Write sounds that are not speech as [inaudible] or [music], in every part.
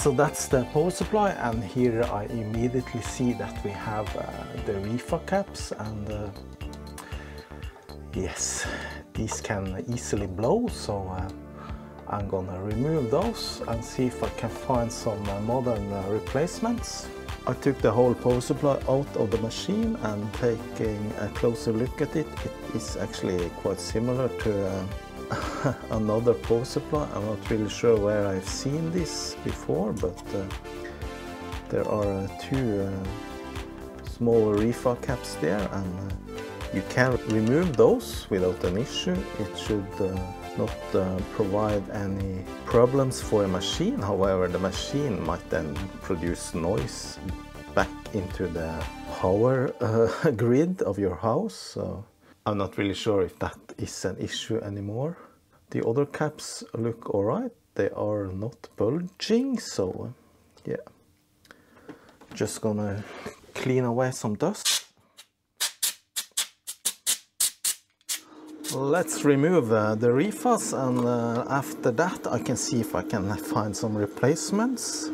So that's the power supply and here I immediately see that we have uh, the RIFA caps and uh, yes, these can easily blow so uh, I'm gonna remove those and see if I can find some uh, modern uh, replacements. I took the whole power supply out of the machine and taking a closer look at it, it is actually quite similar to uh, [laughs] another power supply. I'm not really sure where I've seen this before, but uh, there are uh, two uh, small RIFA caps there and uh, you can remove those without an issue. It should uh, not provide any problems for a machine. However, the machine might then produce noise back into the power [laughs] grid of your house. So I'm not really sure if that is an issue anymore. The other caps look alright. They are not bulging, so yeah. Just gonna clean away some dust. Let's remove uh, the RIFAs and uh, after that I can see if I can find some replacements.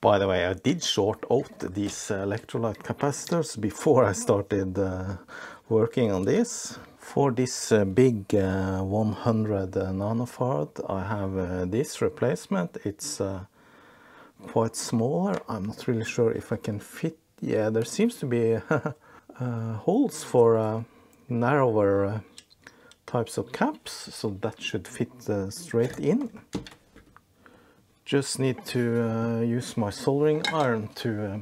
By the way, I did short out these electrolyte capacitors before I started uh, working on this. For this uh, big uh, 100 nanofarad, I have uh, this replacement. It's uh, quite smaller. I'm not really sure if I can fit. Yeah, there seems to be [laughs] uh, holes for narrower types of caps, so that should fit straight in. Just need to uh, use my soldering iron to uh,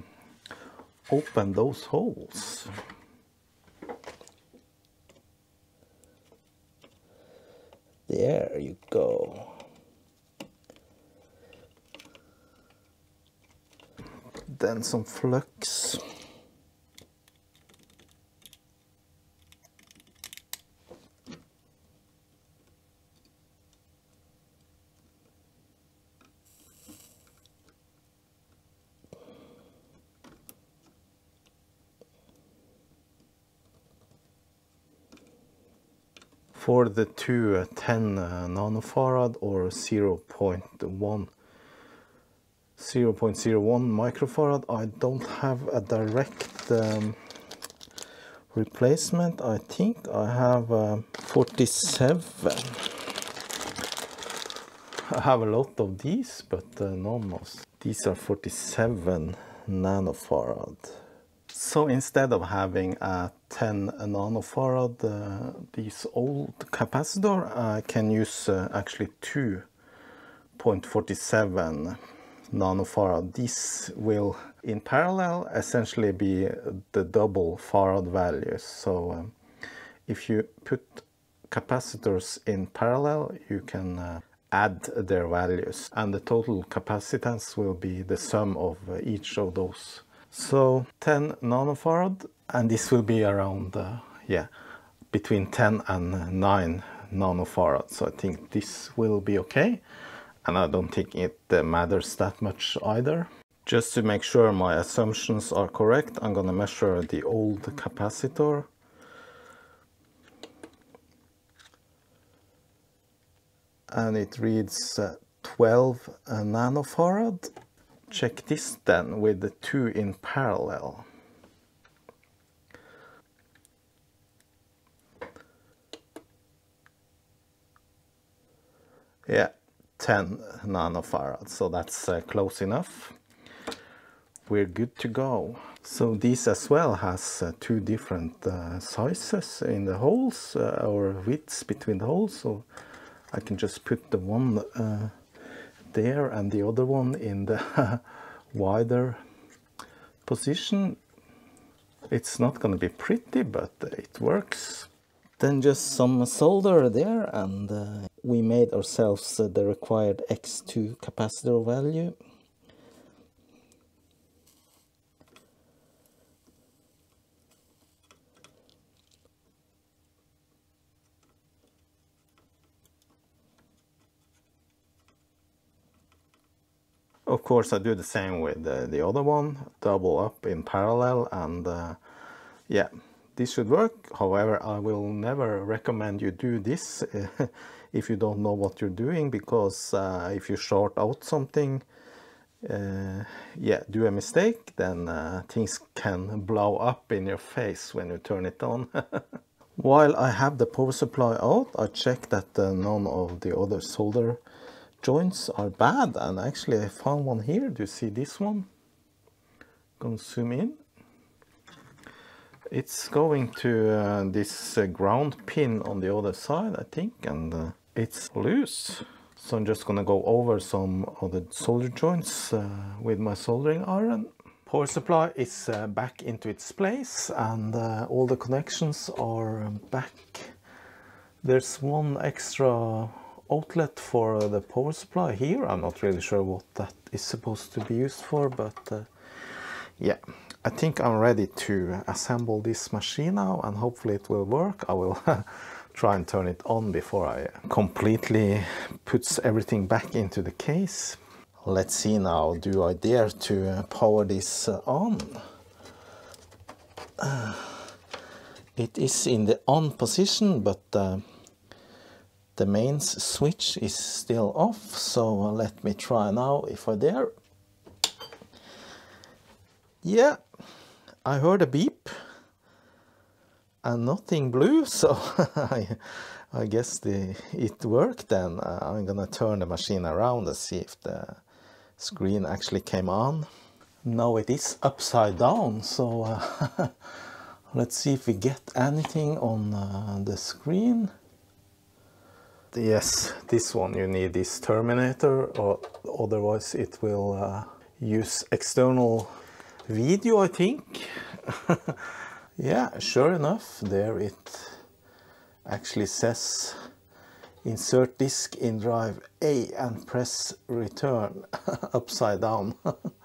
open those holes. There you go. Then some flux. For the two uh, 10 uh, nanofarad or 0 0.1 0 0.01 microfarad. I don't have a direct um, replacement. I think I have uh, 47 I have a lot of these but uh, none of these are 47 nanofarad so instead of having a 10 nanofarad, uh, this old capacitor, I can use uh, actually 2.47 nanofarad. This will in parallel essentially be the double farad values. So um, if you put capacitors in parallel, you can uh, add their values and the total capacitance will be the sum of uh, each of those so 10 nanofarad and this will be around, uh, yeah, between 10 and 9 nanofarad. So I think this will be okay. And I don't think it uh, matters that much either. Just to make sure my assumptions are correct, I'm gonna measure the old capacitor. And it reads uh, 12 uh, nanofarad check this then with the two in parallel. Yeah, 10 nanofarads, so that's uh, close enough. We're good to go. So this as well has uh, two different uh, sizes in the holes uh, or widths between the holes. So I can just put the one uh, there and the other one in the [laughs] wider position. It's not going to be pretty, but it works. Then just some solder there and uh, we made ourselves uh, the required X2 capacitor value. Of course I do the same with the other one, double up in parallel and uh, yeah, this should work. However, I will never recommend you do this [laughs] if you don't know what you're doing because uh, if you short out something, uh, yeah, do a mistake, then uh, things can blow up in your face when you turn it on. [laughs] While I have the power supply out, I check that uh, none of the other solder joints are bad and actually I found one here. Do you see this one? Gonna zoom in. It's going to uh, this uh, ground pin on the other side, I think, and uh, it's loose. So I'm just gonna go over some of the solder joints uh, with my soldering iron. Power supply is uh, back into its place and uh, all the connections are back. There's one extra outlet for the power supply here. I'm not really sure what that is supposed to be used for, but yeah, I think I'm ready to assemble this machine now and hopefully it will work. I will [laughs] try and turn it on before I completely puts everything back into the case. Let's see now, do I dare to power this on? Uh, [sighs] it is in the on position, but uh, the mains switch is still off, so let me try now if I dare. Yeah, I heard a beep and nothing blew, so [laughs] I, I guess the, it worked then. Uh, I'm gonna turn the machine around and see if the screen actually came on. Now it is upside down, so uh, [laughs] let's see if we get anything on uh, the screen. Yes, this one you need this terminator, or otherwise it will uh, use external video, I think. [laughs] yeah, sure enough, there it actually says insert disk in drive A and press return [laughs] upside down. [laughs]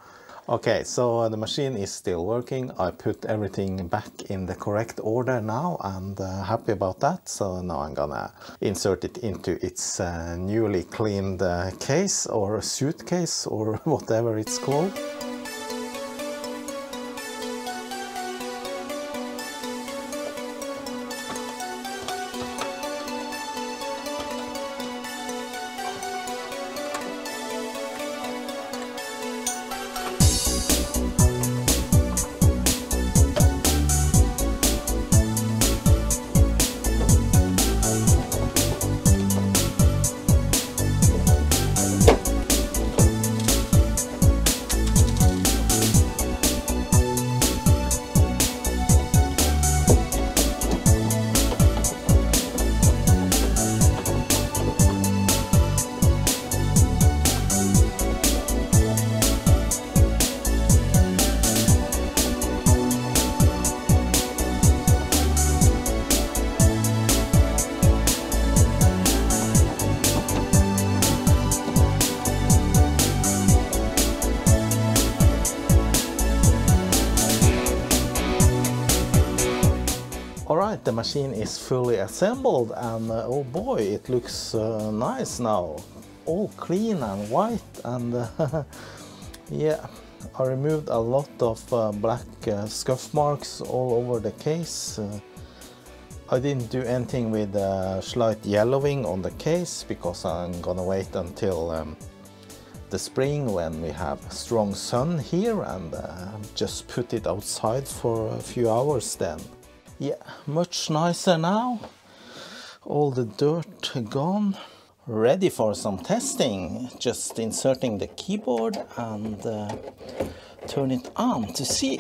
okay, so uh, the machine is still working. I put everything back in the correct order now and uh, happy about that. So now I'm gonna insert it into its uh, newly cleaned uh, case or suitcase or [laughs] whatever it's called. Machine is fully assembled and uh, oh boy, it looks uh, nice now. All clean and white and uh, [laughs] yeah, I removed a lot of uh, black uh, scuff marks all over the case. Uh, I didn't do anything with slight yellowing on the case because I'm gonna wait until um, the spring when we have strong sun here and just put it outside for a few hours then. Yeah, much nicer now. All the dirt gone. Ready for some testing. Just inserting the keyboard and uh, turn it on to see.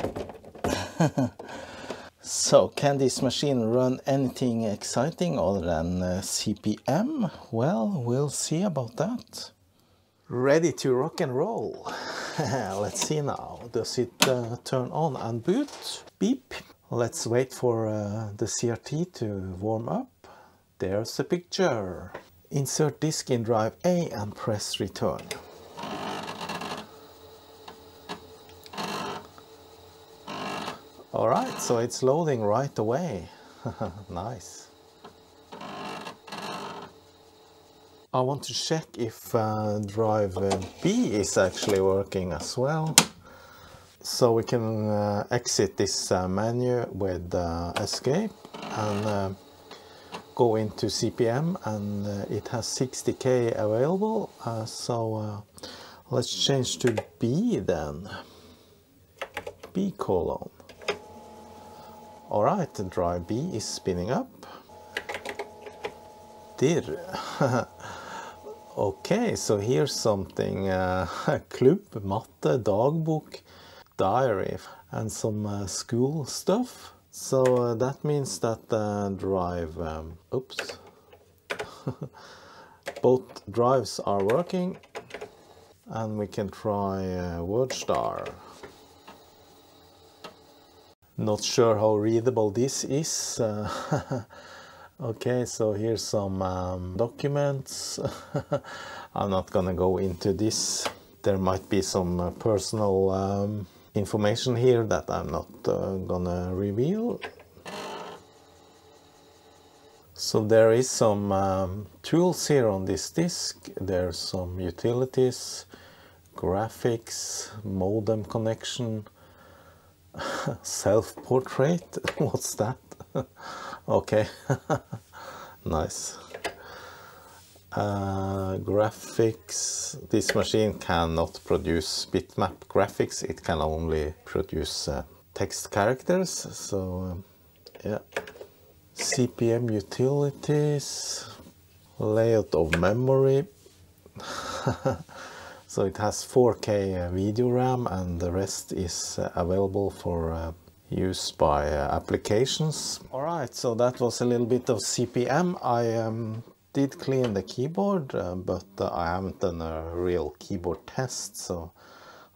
[laughs] so, can this machine run anything exciting other than uh, CP/M? Well, we'll see about that. Ready to rock and roll. [laughs] Let's see now. Does it uh, turn on and boot? Beep. Let's wait for uh, the CRT to warm up. There's the picture. Insert disk in drive A and press return. Alright, so it's loading right away. [laughs] nice. I want to check if uh, drive B is actually working as well. So we can uh, exit this uh, menu with uh, escape and uh, go into CP/M and uh, it has 60k available. so let's change to B then. B colon. Alright, the drive B is spinning up. Dir. [laughs] Okay, so here's something. Uh, [laughs] klubb, matte, dagbok, diary and some uh, school stuff. So uh, that means that the drive, um, oops, [laughs] both drives are working and we can try uh, WordStar. Not sure how readable this is. Uh, [laughs] Okay, so here's some um, documents. [laughs] I'm not gonna go into this. There might be some uh, personal um, information here that I'm not uh, gonna reveal. So there is some um, tools here on this disk. There's some utilities, graphics, modem connection, [laughs] self-portrait. [laughs] What's that? [laughs] okay nice uh, graphics this machine cannot produce bitmap graphics it can only produce uh, text characters so um, yeah CP/M utilities layout of memory [laughs] so it has 4k uh, video RAM and the rest is available for used by applications. Alright, so that was a little bit of CPM. I um, did clean the keyboard, uh, but uh, I haven't done a real keyboard test, so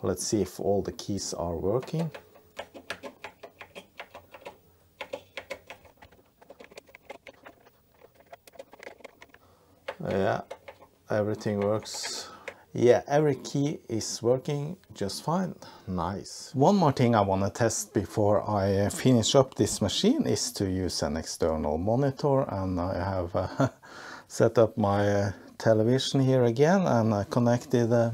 let's see if all the keys are working. Yeah, everything works yeah, every key is working just fine. Nice. One more thing I want to test before I finish up this machine is to use an external monitor and I have uh, [laughs] set up my uh, television here again and I connected a,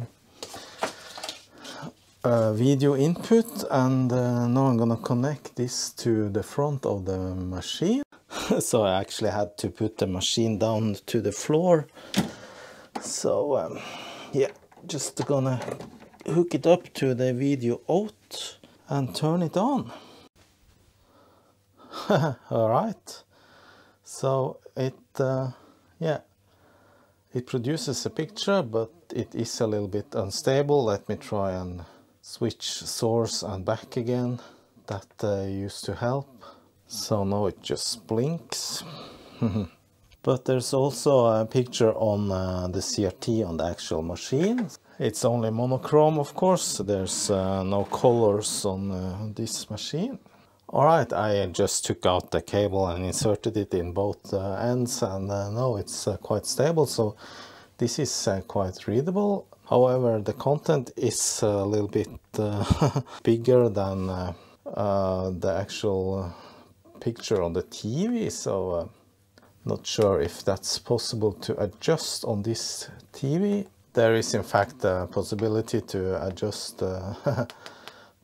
a video input and uh, now I'm gonna connect this to the front of the machine. [laughs] so I actually had to put the machine down to the floor. So um, yeah just gonna hook it up to the video out and turn it on [laughs] all right so it uh, yeah it produces a picture but it is a little bit unstable let me try and switch source and back again that uh, used to help so now it just blinks [laughs] But there's also a picture on uh, the CRT on the actual machine. It's only monochrome, of course. There's uh, no colors on uh, this machine. Alright, I just took out the cable and inserted it in both uh, ends and uh, now it's uh, quite stable. So this is quite readable. However, the content is a little bit [laughs] bigger than the actual picture on the TV. So not sure if that's possible to adjust on this TV. There is in fact a possibility to adjust uh, [laughs]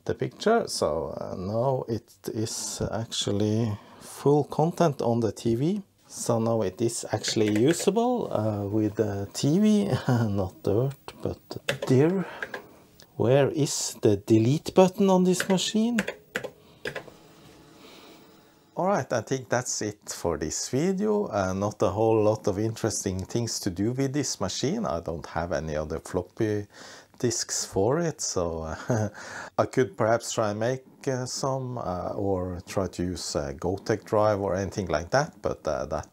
the picture. So uh, now it is actually full content on the TV. So now it is actually usable uh, with the TV, [laughs] not dirt, but dir. Where is the delete button on this machine? Alright, I think that's it for this video. Uh, not a whole lot of interesting things to do with this machine. I don't have any other floppy disks for it, so uh, [laughs] I could perhaps try and make uh, some uh, or try to use a Gotek drive or anything like that, but that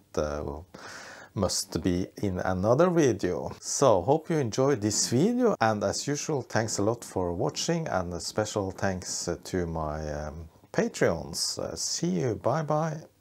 must be in another video. So hope you enjoyed this video and as usual thanks a lot for watching and a special thanks to my um, Patreons. Uh, see you. Bye bye.